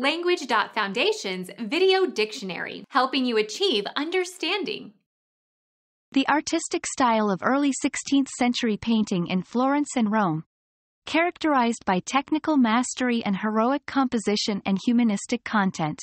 Language.Foundation's Video Dictionary, helping you achieve understanding. The artistic style of early 16th century painting in Florence and Rome, characterized by technical mastery and heroic composition and humanistic content.